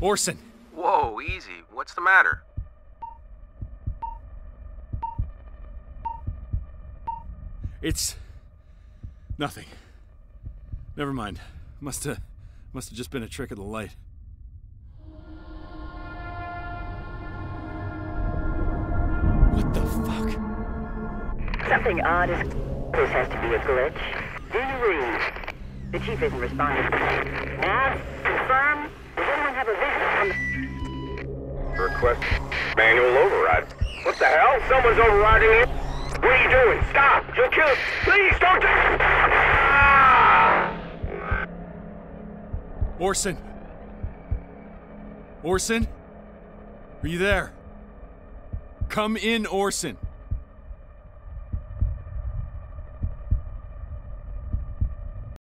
Orson! Whoa, easy. What's the matter? It's. nothing. Never mind. Must have. must have just been a trick of the light. What the fuck? Something odd is. This has to be a glitch. Do you read? The chief isn't responding. Nav, confirm. Does anyone have a vision on the. Request manual override. What the hell? Someone's overriding it. What are you doing? Stop! You'll kill us! Please don't do Ah! Orson! Orson? Are you there? Come in, Orson!